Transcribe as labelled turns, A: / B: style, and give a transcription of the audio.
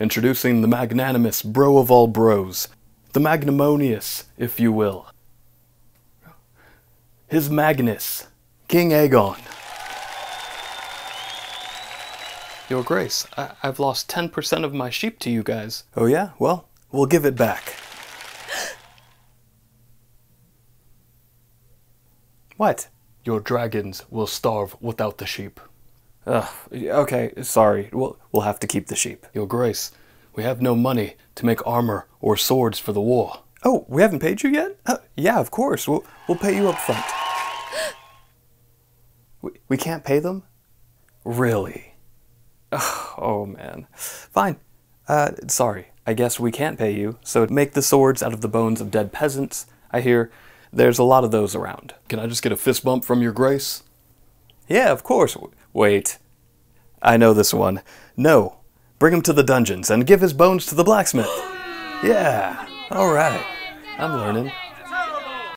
A: Introducing the magnanimous bro of all bros, the magnanimous, if you will. His Magnus, King Aegon. Your Grace, I- I've lost 10% of my sheep to you guys. Oh, yeah? Well, we'll give it back. what? Your dragons will starve without the sheep. Ugh, okay, sorry. We'll, we'll have to keep the sheep. Your Grace, we have no money to make armor or swords for the war. Oh, we haven't paid you yet? Uh, yeah, of course. We'll, we'll pay you up front. we, we can't pay them? Really? Ugh, oh, man. Fine. Uh, sorry. I guess we can't pay you, so make the swords out of the bones of dead peasants. I hear there's a lot of those around. Can I just get a fist bump from your grace? Yeah, of course. Wait. I know this one. No. Bring him to the dungeons and give his bones to the blacksmith. Yeah. All right. I'm learning.